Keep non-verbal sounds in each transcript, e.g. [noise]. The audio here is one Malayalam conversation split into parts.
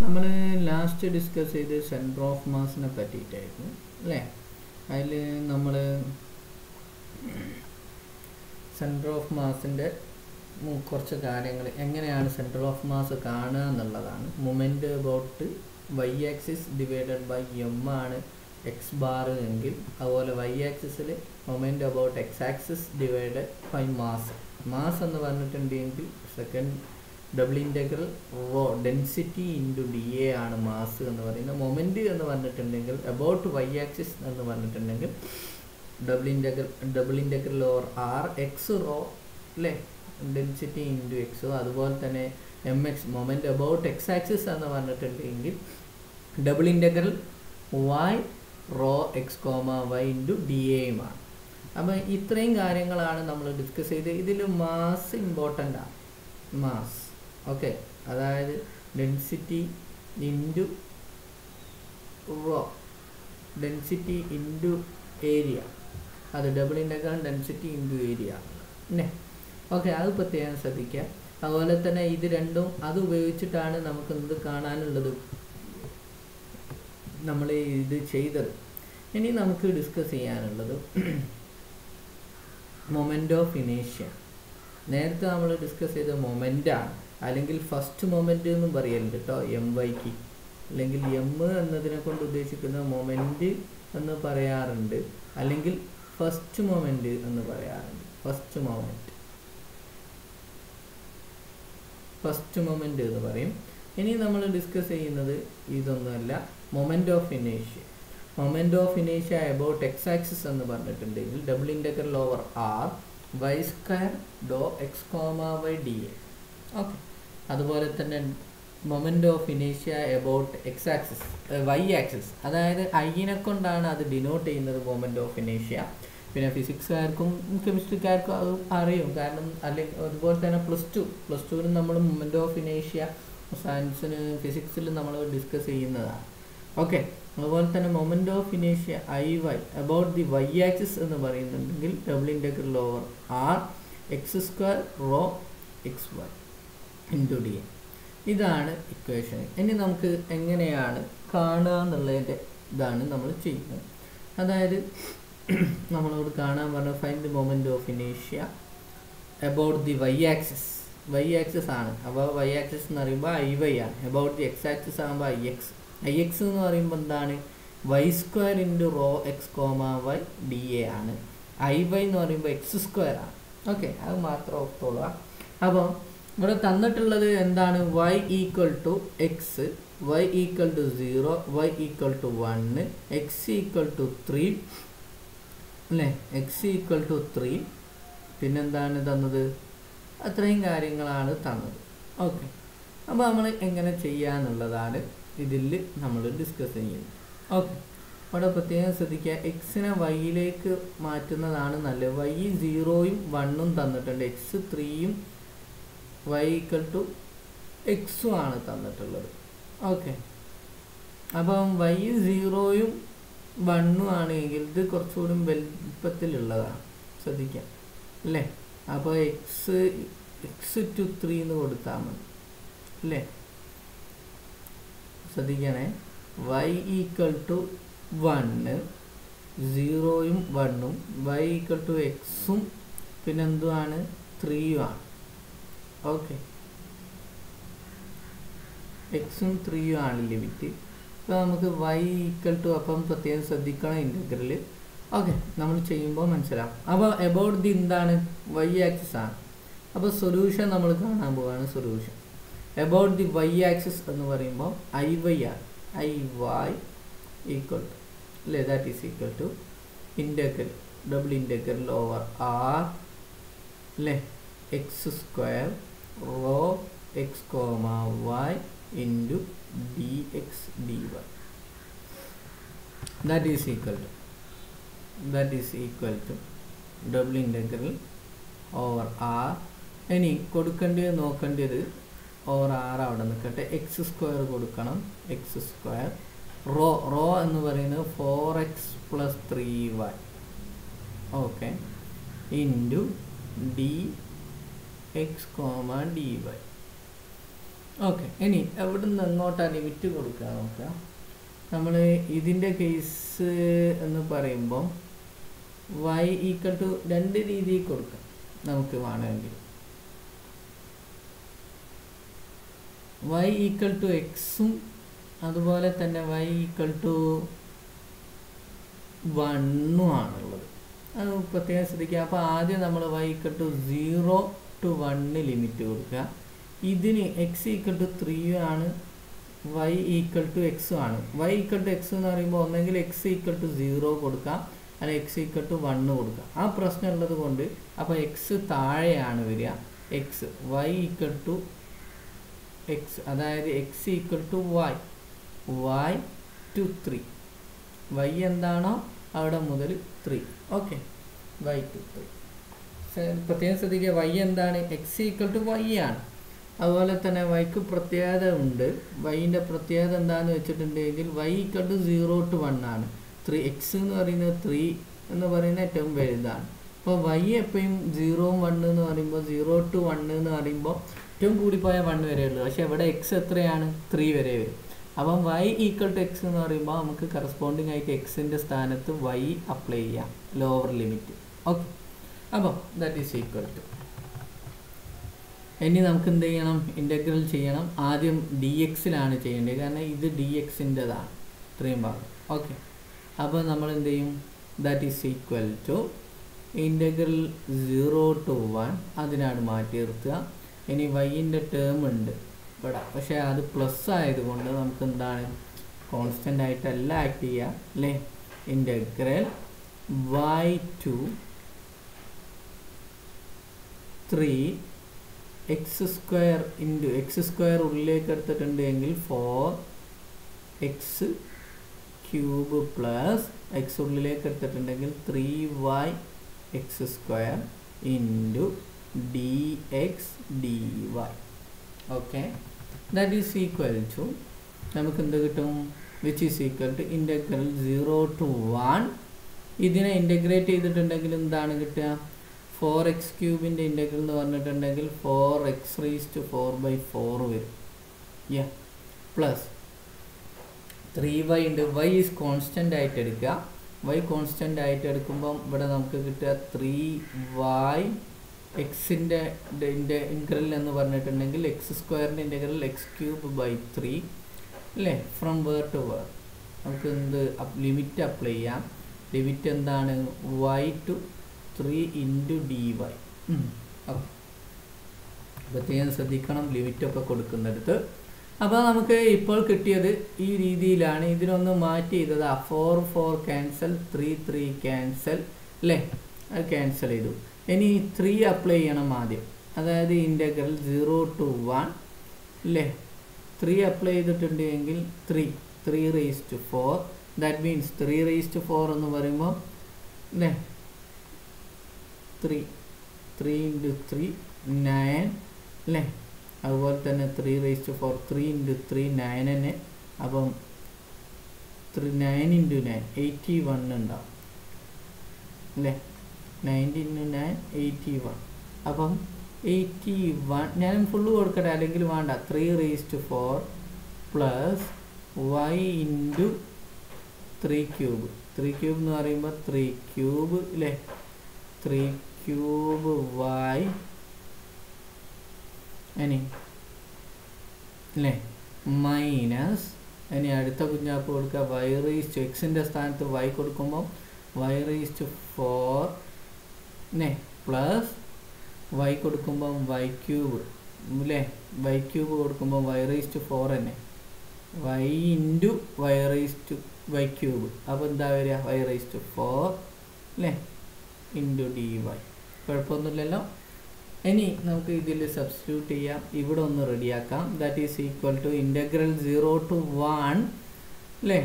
നമ്മൾ ലാസ്റ്റ് ഡിസ്കസ് ചെയ്ത് സെന്റർ ഓഫ് മാസിനെ പറ്റിയിട്ടായിരുന്നു അല്ലേ? അതിൽ നമ്മൾ സെന്റർ ഓഫ് മാസിന്റെ കുറച്ച് കാര്യങ്ങൾ എങ്ങനെയാണ് സെന്റർ ഓഫ് മാസ് കാണുക എന്നുള്ളതാണ്. Moment about y axis divided by m ആണ് എക്സ് ബാർ എങ്കിൽ അതുപോലെ വൈ ആക്സിസിൽ moment about x axis divided by mass mass എന്ന് പറഞ്ഞിട്ടുണ്ടെങ്കിൽ second double integral rho density into d a ആണ് മാസ് എന്ന് പറയുന്നത്. മൊമെന്റ് എന്ന് പറഞ്ഞിട്ടുണ്ടെങ്കിൽ അബൌട്ട് വൈ ആക്സിസ് എന്ന് പറഞ്ഞിട്ടുണ്ടെങ്കിൽ double integral double integral or r x rho അല്ലേ ഡെൻസിറ്റി ഇന്റു എക്സ് അതുപോലെ തന്നെ m x moment about x axis എന്ന് പറഞ്ഞിട്ടുണ്ടെങ്കിൽ double integral y rho x comma y into d എയുമാണ് അപ്പം ഇത്രയും കാര്യങ്ങളാണ് നമ്മൾ ഡിസ്കസ് ചെയ്ത് ഇതിൽ മാസ് ഇമ്പോർട്ടന്റ് ആണ്. മാസ് ഓക്കെ അതായത് density into rho density into area അത് double integral density into area പിന്നെ ഓക്കെ അത് പ്രത്യേകം ശ്രദ്ധിക്കുക. അതുപോലെ തന്നെ ഇത് രണ്ടും അത് ഉപയോഗിച്ചിട്ടാണ് നമുക്ക് എന്ത് കാണാനുള്ളത്? നമ്മൾ ഇത് ചെയ്തത്. ഇനി നമുക്ക് ഡിസ്കസ് ചെയ്യാനുള്ളത് മൊമെന്റ് ഓഫ് ഇനേഷ്യ നേരത്തെ നമ്മൾ ഡിസ്കസ് ചെയ്ത മൊമെന്റാണ് അല്ലെങ്കിൽ ഫസ്റ്റ് മൊമെന്റ് എന്നും പറയലുണ്ട് കേട്ടോ എം വൈക്ക് അല്ലെങ്കിൽ എം എന്നതിനെ കൊണ്ട് ഉദ്ദേശിക്കുന്ന മൊമെന്റ് എന്ന് പറയാറുണ്ട്. അല്ലെങ്കിൽ ഫസ്റ്റ് മൊമെന്റ് എന്ന് പറയാറുണ്ട്. ഫസ്റ്റ് മൊമെന്റ് ഫസ്റ്റ് മൊമെന്റ് എന്ന് പറയും. ഇനി നമ്മൾ ഡിസ്കസ് ചെയ്യുന്നത് ഇതൊന്നുമല്ല മൊമെന്റ് ഓഫ് ഇനേഷ്യ മൊമെന്റ് ഓഫ് ഇനേഷ്യ അബൌട്ട് എക്സ് ആക്സിസ് എന്ന് പറഞ്ഞിട്ടുണ്ടെങ്കിൽ double integral over R Y square Dr X comma y d A okay അതുപോലെ തന്നെ മൊമെന്റ് ഓഫ് ഇനേഷ്യ about X axis y axis അതായത് ഐയിനെ കൊണ്ടാണ് അത് ഡിനോട്ട് ചെയ്യുന്നത് മൊമെന്റ് ഓഫ് ഇനേഷ്യ പിന്നെ ഫിസിക്സുകാർക്കും കെമിസ്ട്രിക്കാർക്കും അത് അറിയും. കാരണം അല്ലെങ്കിൽ അതുപോലെ തന്നെ പ്ലസ് ടു പ്ലസ് ടുവിന് നമ്മൾ മൊമെന്റ് ഓഫ് ഇനേഷ്യ സയൻസിന് ഫിസിക്സിലും നമ്മൾ ഡിസ്കസ് ചെയ്യുന്നതാണ്. ഓക്കെ അതുപോലെ തന്നെ moment of ഇനേഷ്യ I y about the y axis എന്ന് പറയുന്നുണ്ടെങ്കിൽ double integral over r x square rho x y into d a ഇതാണ് ഇക്വേഷൻ. ഇനി നമുക്ക് എങ്ങനെയാണ് കാണുക എന്നുള്ളതിന്റെ ഇതാണ് നമ്മൾ ചെയ്യുന്നത്. അതായത് [clears throat] നമ്മളോട് കാണാൻ പറഞ്ഞ find the moment of ഇനേഷ്യ about the y axis y axis ആണ്. അപ്പോൾ വൈ ആക്സിസ് എന്ന് പറയുമ്പോൾ ഐ വൈ ആണ്. അബൌട്ട് ദി എക്സ് ആക്സിസ് ആകുമ്പോൾ ഐ എക്സ് ഐ എക്സ് എന്ന് പറയുമ്പോൾ എന്താണ്? Y square into rho x comma y d a ആണ്. ഐ വൈ എന്ന് പറയുമ്പോൾ എക്സ് സ്ക്വയർ ആണ്. ഓക്കെ അത് മാത്രം ഓർത്തോളാം അപ്പോൾ ഇവിടെ തന്നിട്ടുള്ളത് എന്താണ്? Y equal to x y equal to zero y equal to one x equal to three അല്ലേ? എക്സ് ഈക്വൽ ടു ത്രീ പിന്നെന്താണ് തന്നത്? അത്രയും കാര്യങ്ങളാണ് തന്നത്. ഓക്കെ അപ്പോൾ നമ്മൾ എങ്ങനെ ചെയ്യാന്നുള്ളതാണ് ഇതിൽ നമ്മൾ ഡിസ്കസ് ചെയ്യുന്നത്. ഓക്കെ അവിടെ പ്രത്യേകം ശ്രദ്ധിക്കുക. എക്സിനെ വൈയിലേക്ക് മാറ്റുന്നതാണ് നല്ലത്. വൈ സീറോയും വണ്ണും തന്നിട്ടുണ്ട്. എക്സ് ത്രീയും വൈ ഈക്വൽ ടു എക്സും ആണ് തന്നിട്ടുള്ളത്. ഓക്കെ അപ്പം വൈ സീറോയും വണ്ണും ആണെങ്കിൽ ഇത് കുറച്ചുകൂടി വലുപ്പത്തിലുള്ളതാണ്. ശ്രദ്ധിക്കാം. അല്ലേ? അപ്പോൾ എക്സ് എക്സ് ടു ത്രീ എന്ന് കൊടുത്താൽ മതി. അല്ലേ? ശ്രദ്ധിക്കണേ. വൈ ഈക്വൽ ടു വണ്ണ് സീറോയും വണ്ണും വൈ ഈക്വൽ ടു എക്സും പിന്നെന്തുമാണ് ത്രീയും ആണ്. ഓക്കെ എക്സും ത്രീയും ആണ് ലിമിറ്റ് അപ്പോൾ നമുക്ക് വൈ ഈക്വൽ ടു അപ്പം പ്രത്യേകം ശ്രദ്ധിക്കണം ഇന്റഗ്രൽ ഓക്കെ നമ്മൾ ചെയ്യുമ്പോൾ മനസ്സിലാവും. അപ്പോൾ എബൌട്ട് ദി എന്താണ്? വൈ ആക്സിസ് ആണ്. അപ്പോൾ സൊല്യൂഷൻ നമ്മൾ കാണാൻ പോവാണ് solution about the y axis എന്ന് പറയുമ്പോൾ ഐ വൈ ആണ്. ഐ വൈ ഈക്വൽ ടു അല്ലേ? That is equal to integral double integral over r അല്ലേ? X square comma y into d x d y that is equal to that is equal to double integral over r ഇനി കൊടുക്കേണ്ടത് നോക്കേണ്ടത് ഓവർ ആർ അവിടെ നിൽക്കട്ടെ. എക്സ് സ്ക്വയർ കൊടുക്കണം. എക്സ് സ്ക്വയർ റോ റോ എന്ന് പറയുന്നത് four x plus three y okay into d x dy okay ഇനി എവിടെ നിന്ന് എങ്ങോട്ടാണ് ലിമിറ്റ് കൊടുക്കുക നോക്കാം നമ്മൾ ഇതിന്റെ കേസ് എന്ന് പറയുമ്പം വൈ ഈക്വൽ ടു രണ്ട് രീതിയിൽ കൊടുക്കാം നമുക്ക് വേണമെങ്കിൽ. വൈ ഈക്വൽ ടു എക്സും അതുപോലെ തന്നെ വൈ ഈക്വൽ ടു വണ്ണും ആണുള്ളത്. അത് പ്രത്യേകം ശ്രദ്ധിക്കുക. അപ്പോൾ ആദ്യം നമ്മൾ y equal to zero to one limit കൊടുക്കുക. ഇതിന് എക്സ് ഈക്വൽ ടു ത്രീ ആണ് വൈ ഈക്വൽ ടു എക്സും ആണ്. വൈ ഈക്വൽ ടു എക്സ് എന്ന് പറയുമ്പോൾ ഒന്നെങ്കിൽ എക്സ് ഈക്വൽ ടു സീറോ കൊടുക്കാം അല്ലെങ്കിൽ എക്സ് ഈക്വൽ ടു വണ്ണ് കൊടുക്കാം. ആ പ്രശ്നം ഉള്ളത് കൊണ്ട് അപ്പോൾ എക്സ് താഴെയാണ് വരിക. X y equal to x അതായത് x equal to y y to three y എന്താണോ അവിടെ മുതൽ three okay y to three പ്രത്യേകം ശ്രദ്ധിക്കുക. വൈ എന്താണ്? എക്സ് ഈക്വൽ ടു വൈ ആണ്. അതുപോലെ തന്നെ വൈക്ക് പ്രത്യേകത ഉണ്ട്. വൈന്റെ പ്രത്യേകത എന്താണെന്ന് വെച്ചിട്ടുണ്ടെങ്കിൽ y equal to zero to one ആണ്. ത്രീ എക്സ് എന്ന് പറയുന്നത് ത്രീ എന്ന് പറയുന്ന ഏറ്റവും വലുതാണ്. അപ്പോൾ വൈ എപ്പോഴും സീറോ വണ്ണ് എന്ന് പറയുമ്പോൾ സീറോ ടു വണ്ണ് എന്ന് പറയുമ്പോൾ ഏറ്റവും കൂടിപ്പോയ വൺ വരെ ഉള്ളൂ. പക്ഷേ ഇവിടെ എക്സ് എത്രയാണ്? ത്രീ വരെ വരും. അപ്പം വൈ ഈക്വൽ ടു എക്സ് എന്ന് പറയുമ്പോൾ നമുക്ക് കറസ്പോണ്ടിങ് ആയിട്ട് എക്സിന്റെ സ്ഥാനത്ത് വൈ അപ്ലൈ ചെയ്യാം. ലോവർ ലിമിറ്റ് ഓക്കെ അപ്പം ദാറ്റ് ഈസ് ഈക്വൽ ടു ഇനി നമുക്ക് എന്ത് ചെയ്യണം? ഇന്റഗ്രൽ ചെയ്യണം. ആദ്യം ഡി എക്സിലാണ് ചെയ്യേണ്ടത്. കാരണം ഇത് ഡി എക്സിന്റെതാണ് ഇത്രയും ഭാഗം. ഓക്കെ അപ്പോൾ നമ്മൾ എന്ത് ചെയ്യും? That is equal to integral zero to one അതിനാണ് മാറ്റി നിർത്തുക. ഇനി വൈന്റെ ടേം ഉണ്ട്. ഇവിടെ. പക്ഷേ അത് പ്ലസ് ആയതുകൊണ്ട് നമുക്ക് എന്താണ്? കോൺസ്റ്റന്റ് ആയിട്ടല്ല ആക്ട് ചെയ്യുക. അല്ലേ? Integral y to three x square into x square ഉള്ളിലേക്ക് എടുത്തിട്ടുണ്ട് എങ്കിൽ four x cube plus x ഉള്ളിലേക്ക് എടുത്തിട്ടുണ്ടെങ്കിൽ three y x square into d x d y okay that is equal to നമുക്ക് എന്ത് കിട്ടും? Which is equal to integral zero to one ഇതിനെ ഇന്റഗ്രേറ്റ് ചെയ്തിട്ടുണ്ടെങ്കിൽ എന്താണ് കിട്ടുക? ഫോർ എക്സ് ക്യൂബിന്റെ ഇന്റഗ്രൽ എന്ന് പറഞ്ഞിട്ടുണ്ടെങ്കിൽ four x raise to four by four വരും. യാ പ്ലസ് ത്രീ വൈ ഉണ്ട് വൈ ഈസ് കോൺസ്റ്റന്റ് ആയിട്ട് എടുക്കുക. വൈ കോൺസ്റ്റന്റ് ആയിട്ട് എടുക്കുമ്പം ഇവിടെ നമുക്ക് കിട്ടുക ത്രീ വൈ എക്സിന്റെ ഇന്റഗ്രൽ എന്ന് പറഞ്ഞിട്ടുണ്ടെങ്കിൽ എക്സ് സ്ക്വയറിന്റെ integral x cube by three അല്ലേ? ഫ്രം വേർ ടു വേർ നമുക്ക് എന്ത് ലിമിറ്റ് അപ്ലൈ ചെയ്യാം. ലിമിറ്റ് എന്താണ്? Y to three into d y okay പ്രത്യേകം ശ്രദ്ധിക്കണം ലിമിറ്റൊക്കെ കൊടുക്കുന്നിടത്ത്. അപ്പോൾ നമുക്ക് ഇപ്പോൾ കിട്ടിയത് ഈ രീതിയിലാണ്. ഇതിനൊന്ന് മാറ്റി ചെയ്തത്. ആ four four cancel three three cancel അല്ലേ അത് ക്യാൻസൽ ചെയ്തു. ഇനി ത്രീ അപ്ലൈ ചെയ്യണം ആദ്യം. അതായത് ഇന്റഗ്രൽ സീറോ ടു വൺ അല്ലേ ത്രീ അപ്ലൈ ചെയ്തിട്ടുണ്ട് എങ്കിൽ three three raise to four that means three raise to four എന്ന് പറയുമ്പോൾ അല്ലേ three three into three nine അല്ലേ അതുപോലെ തന്നെ three raise to four three into three nine തന്നെ. അപ്പം three nine into nine eighty one ഉണ്ടാവും. അല്ലേ ninety into nine eighty one അപ്പം എയ്റ്റി വൺ ഞാൻ ഫുള്ള് കൊടുക്കട്ടെ? അല്ലെങ്കിൽ വേണ്ട. Three raise to four plus y into three cube three cube എന്ന് പറയുമ്പോൾ ത്രീ ക്യൂബ് അല്ലേ ത്രീ ക്യൂബ് വൈ ഇനി അല്ലേ മൈനസ് ഇനി അടുത്ത കുഞ്ഞാപ്പ് കൊടുക്കുക. വൈ റേസ് ടു എക്സിന്റെ സ്ഥാനത്ത് വൈ കൊടുക്കുമ്പോൾ വൈ റേസ് ടു ഫോർ അല്ലേ പ്ലസ് വൈ കൊടുക്കുമ്പം വൈ ക്യൂബ് അല്ലേ വൈ ക്യൂബ് കൊടുക്കുമ്പോൾ വൈ റേസ് ടു ഫോർ തന്നെ. Y into y raise to y cube അപ്പോൾ എന്താ വരിക? വൈ റേസ് ടു ഫോർ അല്ലേ ഇന്റു ഡി വൈ കുഴപ്പമൊന്നുമില്ലല്ലോ. ഇനി നമുക്ക് ഇതിൽ സബ്സ്റ്റിറ്റ്യൂട്ട് ചെയ്യാം. ഇവിടെ ഒന്ന് റെഡിയാക്കാം. That is equal to integral zero to one അല്ലേ?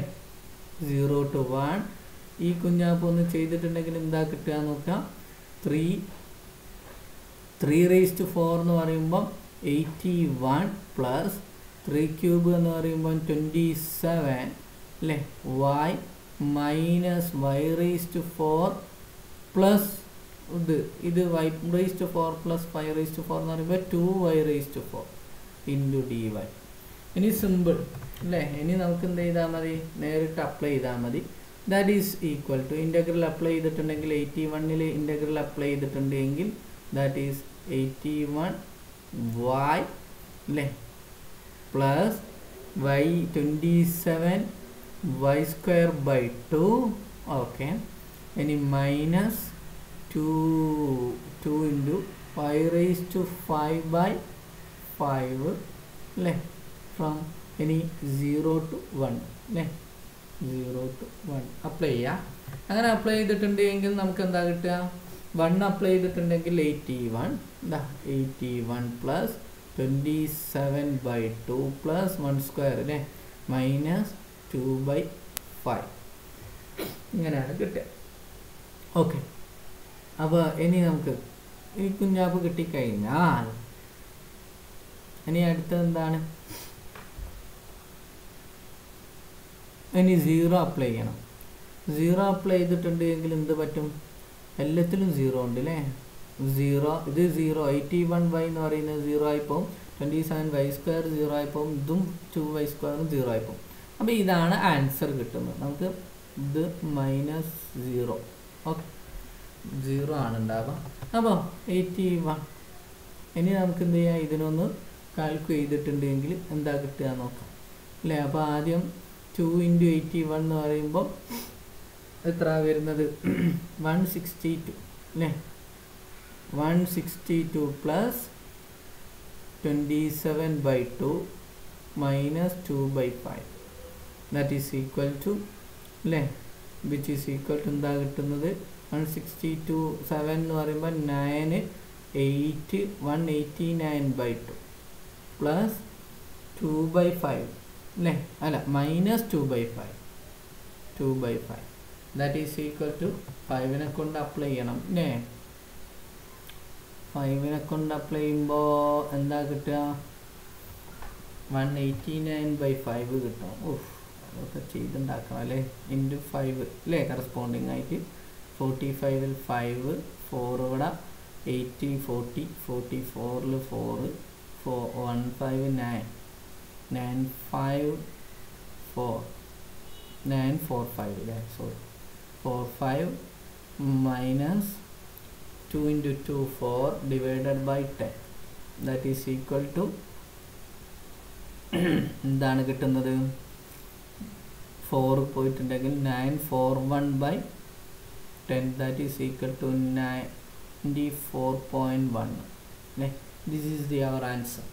സീറോ ടു വൺ ഈ കുഞ്ഞാപ്പ് ഒന്ന് ചെയ്തിട്ടുണ്ടെങ്കിൽ എന്താ കിട്ടുക നോക്കാം. Three three raise to four എന്ന് പറയുമ്പം eighty one plus three cube എന്ന് പറയുമ്പം ട്വന്റി സെവൻ അല്ലേ? Y minus y raise to four plus ഇത് ഇത് y raise to four plus five raise to four എന്ന് പറയുമ്പോൾ two y raise to four into d y ഇനി സിമ്പിൾ അല്ലേ? ഇനി നമുക്ക് എന്ത് ചെയ്താൽ മതി? നേരിട്ട് അപ്ലൈ ചെയ്താൽ മതി. That is equal to integral apply ചെയ്തിട്ടുണ്ടെങ്കിൽ എയ്റ്റി വണ്ണിൽ ഇന്റഗ്രൽ അപ്ലൈ ചെയ്തിട്ടുണ്ടെങ്കിൽ that is eighty one y അല്ലേ? Plus y twenty seven y square by two okay ഇനി minus two two into five raise to five by five അല്ലേ ഫ്രം ഇനി സീറോ ടു വൺ അല്ലേ സീറോ ടു വൺ അപ്ലൈ ചെയ്യാം. അങ്ങനെ അപ്ലൈ ചെയ്തിട്ടുണ്ടെങ്കിൽ നമുക്ക് എന്താ കിട്ടുക? വൺ അപ്ലൈ ചെയ്തിട്ടുണ്ടെങ്കിൽ എയ്റ്റി വൺ എന്താ eighty one plus twenty seven by two plus one square അല്ലേ മൈനസ് ടു ബൈ ഫൈവ് ഇങ്ങനെയാണ് കിട്ടുക. ഓക്കെ അപ്പോൾ ഇനി നമുക്ക് ഈ കുഞ്ഞാപ്പ് കിട്ടിക്കഴിഞ്ഞാൽ ഇനി അടുത്തത് എന്താണ്? ഇനി സീറോ അപ്ലൈ ചെയ്യണം. സീറോ അപ്ലൈ ചെയ്തിട്ടുണ്ട് എങ്കിൽ എന്ത് പറ്റും? എല്ലാത്തിലും സീറോ ഉണ്ട് അല്ലേ സീറോ ഇത് സീറോ എയ്റ്റി വൺ വൈ എന്ന് പറയുന്നത് zero ആയിപ്പോവും twenty seven y square zero ആയിപ്പോവും ഇതും ടു വൈ സ്ക്വയറും സീറോ ആയിപ്പോവും അപ്പോൾ ഇതാണ് ആൻസർ കിട്ടുന്നത്. നമുക്ക് ഇത് മൈനസ് സീറോ ഓക്കെ സീറോ ആണ് ഉണ്ടാവുക അപ്പോൾ എയ്റ്റി വൺ ഇനി നമുക്ക് എന്ത് ചെയ്യാം? ഇതിനൊന്ന് കാൽക്കുലേറ്റ് ചെയ്തിട്ടുണ്ടെങ്കിൽ എന്താ കിട്ടുക നോക്കാം. അല്ലേ? അപ്പോൾ ആദ്യം ടു ഇന്റു എയ്റ്റി വൺ എന്ന് പറയുമ്പോൾ എത്ര വരുന്നത്? വൺ സിക്സ്റ്റി ടു അല്ലേ? One sixty two plus twenty seven by two minus two by five that is equal to അല്ലേ? വിച്ച് ഈസ് ഈക്വൽ ടു എന്താ കിട്ടുന്നത്? വൺ സിക്സ്റ്റി ടു സെവൻ എന്ന് പറയുമ്പോൾ nine eight one eighty nine by two plus two by five അല്ലേ അല്ല minus two by five two by five that is equal to ഫൈവിനെ കൊണ്ട് അപ്ലൈ ചെയ്യണം അല്ലേ ഫൈവിനെ കൊണ്ട് അപ്ലൈ ചെയ്യുമ്പോൾ എന്താ കിട്ടുക? One eighty nine by five കിട്ടും. ഓഫ് അതൊക്കെ ചെയ്തുണ്ടാക്കണം അല്ലേ ഇന്റു ഫൈവ് അല്ലേ കറസ്പോണ്ടിങ് ആയിട്ട്. ഫോർട്ടി ഫൈവിൽ ഫൈവ് ഫോർ ഇവിടെ എയ്റ്റി ഫോർട്ടി ഫോർട്ടി ഫോറിൽ four four one five nine nine five four nine four five അല്ലേ sorry four five minus two into two four divided by ten that is equal to എന്താണ് കിട്ടുന്നത്? ഫോർ പോയിട്ടുണ്ടെങ്കിൽ nine four one by ten that is equal to ninety four point one അല്ലേ this is the our answer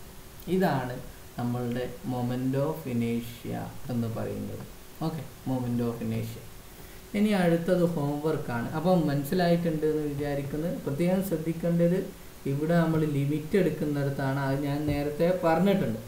ഇതാണ് നമ്മളുടെ മൊമെന്റ് ഓഫ് ഇനേഷ്യ എന്ന് പറയുന്നത്. ഓക്കെ മൊമെന്റ് ഓഫ് ഇനേഷ്യ ഇനി അടുത്തത് ഹോംവർക്കാണ് അപ്പം മനസ്സിലായിട്ടുണ്ട് എന്ന് വിചാരിക്കുന്നത് പ്രത്യേകം ശ്രദ്ധിക്കേണ്ടത് ഇവിടെ നമ്മൾ ലിമിറ്റ് എടുക്കുന്നിടത്താണ്. അത് ഞാൻ നേരത്തെ പറഞ്ഞിട്ടുണ്ട്.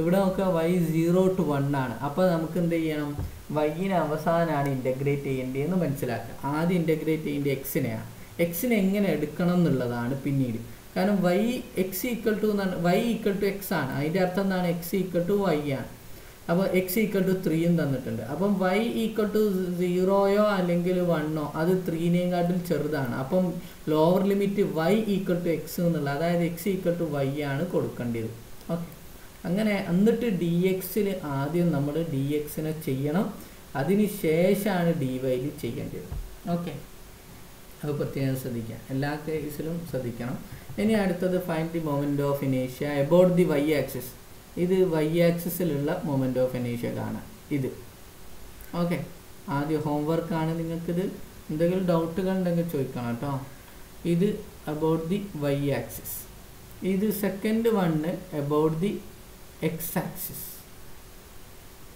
ഇവിടെ നോക്കുക വൈ സീറോ ടു വൺ ആണ്. അപ്പോൾ നമുക്ക് എന്ത് ചെയ്യണം? വൈയിന് അവസാനമാണ് ഇന്റഗ്രേറ്റ് ചെയ്യേണ്ടതെന്ന് മനസ്സിലാക്കുക. ആദ്യം ഇന്റഗ്രേറ്റ് ചെയ്യേണ്ടത് എക്സിനെയാണ് എക്സിനെ എങ്ങനെ എടുക്കണം എന്നുള്ളതാണ് പിന്നീട്. കാരണം വൈ എക്സ് ഈക്വൽ ടു എന്നാണ് വൈ ഈക്വൽ ടു എക്സ് ആണ്. അതിന്റെ അർത്ഥം എന്താണ്? എക്സ് ഈക്വൽ ടു വൈ ആണ്. അപ്പോൾ എക്സ് ഈക്വൽ ടു ത്രീയും തന്നിട്ടുണ്ട്. അപ്പം വൈ ഈക്വൽ ടു സീറോയോ അല്ലെങ്കിൽ വണ്ണോ അത് ത്രീനെയും കാട്ടിൽ ചെറുതാണ്. അപ്പം lower limit y equal to x എന്നുള്ള അതായത് എക്സ് ഈക്വൽ ടു വൈ ആണ് കൊടുക്കേണ്ടത്. ഓക്കെ അങ്ങനെ എന്നിട്ട് ഡി എക്സിൽ ആദ്യം നമ്മൾ ഡി എക്സിനെ ചെയ്യണം. അതിന് ശേഷമാണ് ഡി വൈയിൽ ചെയ്യേണ്ടത്. ഓക്കെ. അത് പ്രത്യേകം ശ്രദ്ധിക്കുക. എല്ലാ കേസിലും ശ്രദ്ധിക്കണം. ഇനി അടുത്തത് ഫൈൻഡ് ദി മൊമെന്റ് ഓഫ് ഇനേഷ്യ എബൌട്ട് ദി വൈ ആക്സിസ് ഇത് വൈ ആക്സിസിലുള്ള മൊമെന്റ് ഓഫ് ഇനേഷ്യ കാണാം ഇത്. ഓക്കെ. ആദ്യം ഹോംവർക്കാണ് നിങ്ങൾക്കിത്. എന്തെങ്കിലും ഡൗട്ടുകൾ ഉണ്ടെങ്കിൽ ചോദിക്കണം കേട്ടോ. ഇത് അബൌട്ട് ദി വൈ ആക്സിസ് ഇത് second one about the x axis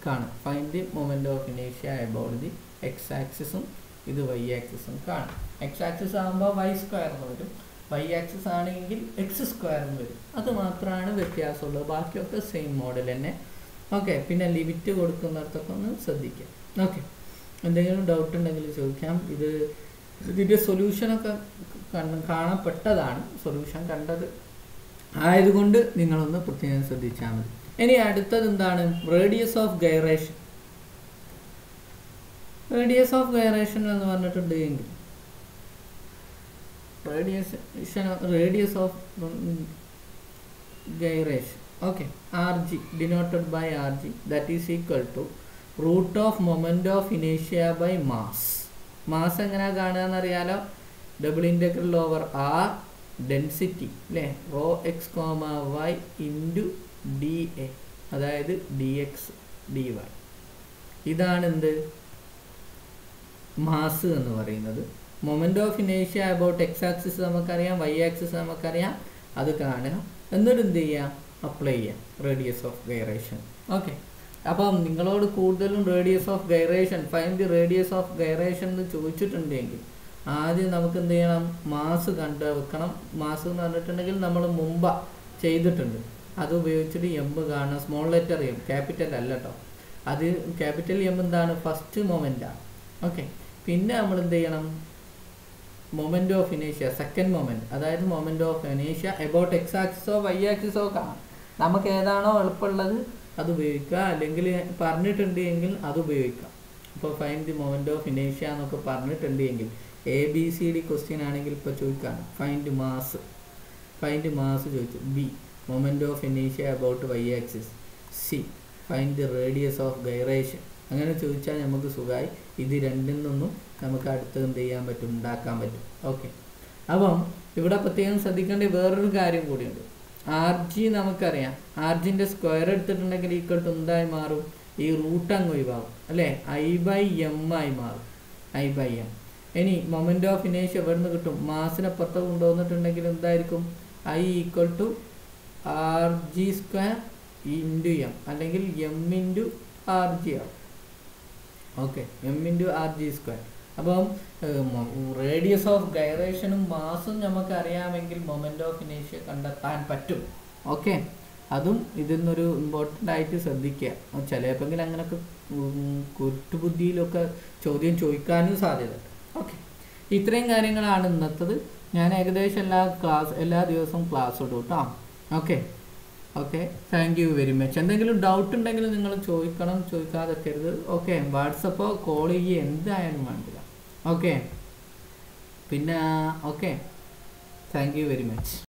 കാണാം. ഫൈൻഡ് ദി മൊമെന്റ് ഓഫ് ഇനേഷ്യ അബൌട്ട് ദി എക്സ് ആക്സിസും ഇത് വൈ ആക്സിസും കാണാം. എക്സ് ആക്സിസ് ആകുമ്പോൾ വൈ സ്ക്വയർ എന്ന് വരും. വൈ ആക്സിസ് ആണെങ്കിൽ എക്സ് സ്ക്വയർ എന്ന് വരും. അത് മാത്രമാണ് വ്യത്യാസമുള്ളത് ബാക്കിയൊക്കെ സെയിം മോഡൽ തന്നെ ഓക്കെ പിന്നെ ലിമിറ്റ് കൊടുക്കുന്നിടത്തൊക്കെ ഒന്ന് ശ്രദ്ധിക്കാം. ഓക്കെ എന്തെങ്കിലും ഡൗട്ട് ഉണ്ടെങ്കിൽ ചോദിക്കാം. ഇത് ഇതിന്റെ സൊല്യൂഷനൊക്കെ കാണപ്പെട്ടതാണ്. സൊല്യൂഷൻ കണ്ടത് ആയതുകൊണ്ട് നിങ്ങളൊന്ന് പ്രത്യേകം ശ്രദ്ധിച്ചാൽ മതി. ഇനി അടുത്തത് എന്താണ് radius of gyration radius of gyration എന്ന് പറഞ്ഞിട്ടുണ്ട് എങ്കിൽ. Radius radius of gyration okay R G denoted by R G that is equal to root of of of ഇനേഷ്യ by mass mass എങ്ങനെയാണ് കാണുക എന്നറിയാലോ? Double integral over R density അല്ലേ rho x comma y into d A അതായത് ഡി എക്സ് ഡി വൈ ഇതാണെന്ത്? മാസ് എന്ന് പറയുന്നത്. മൊമെന്റ് ഓഫ് ഇനേഷ്യ അബൌട്ട് എക്സ് ആക്സിസ് നമുക്കറിയാം വൈ ആക്സിസ് നമുക്കറിയാം. അത് കാണുക. എന്നിട്ട് എന്ത് ചെയ്യാം? അപ്ലൈ ചെയ്യാം. റേഡിയസ് ഓഫ് ഗൈറേഷൻ ഓക്കെ അപ്പം നിങ്ങളോട് കൂടുതലും radius of gyration find the radius of gyration എന്ന് ചോദിച്ചിട്ടുണ്ടെങ്കിൽ ആദ്യം നമുക്ക് എന്ത് ചെയ്യണം? മാസ് കണ്ട് വെക്കണം. മാസ് എന്ന് പറഞ്ഞിട്ടുണ്ടെങ്കിൽ നമ്മൾ മുമ്പ് ചെയ്തിട്ടുണ്ട്. അത് ഉപയോഗിച്ചിട്ട് എം കാണണം സ്മോൾ ലെറ്റർ എം ക്യാപിറ്റൽ അല്ല കേട്ടോ അത് ക്യാപിറ്റൽ എം എന്താണ്? ഫസ്റ്റ് മൊമെന്റാണ് ഓക്കെ പിന്നെ നമ്മൾ എന്ത് ചെയ്യണം? മൊമെന്റ് ഓഫ് ഇനേഷ്യ സെക്കൻഡ് മൊമെന്റ് അതായത് മൊമെന്റ് ഓഫ് ഇനേഷ്യ എബൌട്ട് എക്സ് ആക്സിസോ വൈ ആക്സിസോ കാണാം നമുക്ക് ഏതാണോ എളുപ്പമുള്ളത് അത് ഉപയോഗിക്കുക. അല്ലെങ്കിൽ പറഞ്ഞിട്ടുണ്ട് എങ്കിൽ അത് ഉപയോഗിക്കാം ഇപ്പോൾ ഫൈൻ ദി മൊമെന്റ് ഓഫ് ഇനേഷ്യ എന്നൊക്കെ പറഞ്ഞിട്ടുണ്ട് എങ്കിൽ A B C D question ആണെങ്കിൽ ഇപ്പോൾ ചോദിക്കാം ഫൈൻഡ് മാസ് ഫൈൻഡ് മാസ് ചോദിച്ചു. B moment of ഇനീഷ്യ about y axis C find the radius of gyration അങ്ങനെ ചോദിച്ചാൽ നമുക്ക് സുഖമായി ഇത് രണ്ടിൽ നിന്നും നമുക്ക് അടുത്ത് എന്ത് ചെയ്യാൻ പറ്റും? ഉണ്ടാക്കാൻ പറ്റും. ഓക്കെ അപ്പം ഇവിടെ പ്രത്യേകം ശ്രദ്ധിക്കേണ്ട വേറൊരു കാര്യം കൂടിയുണ്ട്. ആർ ജി നമുക്കറിയാം. ആർ ജിന്റെ സ്ക്വയർ എടുത്തിട്ടുണ്ടെങ്കിൽ ഈ കട്ട് എന്തായി മാറും? ഈ റൂട്ട് അങ്ങ് ഒഴിവാകും. അല്ലേ? ഐ ബൈ എം ആയി മാറും. ഐ ബൈ എം ഇനി മൊമെന്റ് ഓഫ് ഇനേഷ്യ എവിടെ നിന്ന് കിട്ടും? മാസിനെ പുറത്ത് കൊണ്ടുവന്നിട്ടുണ്ടെങ്കിൽ എന്തായിരിക്കും? I equal to R G square into M അല്ലെങ്കിൽ എം ഇന്റു ആർ ജി ആവും. Okay M into R G square അപ്പം റേഡിയസ് ഓഫ് ഗൈറേഷനും മാസും നമുക്ക് അറിയാമെങ്കിൽ മൊമെന്റ് ഓഫ് ഇനേഷ്യ കണ്ടെത്താൻ പറ്റും. ഓക്കെ അതും ഇതിൽ നിന്നൊരു ഇമ്പോർട്ടന്റ് ആയിട്ട് ശ്രദ്ധിക്കുക. ചിലപ്പോഴെങ്കിലും അങ്ങനെയൊക്കെ കുരുട്ടുബുദ്ധിയിലൊക്കെ ചോദ്യം ചോദിക്കാനും സാധ്യതയുണ്ട്. ഓക്കെ ഇത്രയും കാര്യങ്ങളാണ് ഇന്നത്തത്. ഞാൻ ഏകദേശം എല്ലാ ക്ലാസ് എല്ലാ ദിവസവും ക്ലാസ് ഇടും കേട്ടോ okay okay thank you very much എന്തെങ്കിലും ഡൗട്ട് ഉണ്ടെങ്കിൽ നിങ്ങൾ ചോദിക്കണം. ചോദിക്കാതെക്കരുത്. ഓക്കെ വാട്സപ്പോ കോൾ ചെയ്യുക എന്തായാലും വേണ്ടില്ല. ഓക്കെ പിന്നെ okay thank you very much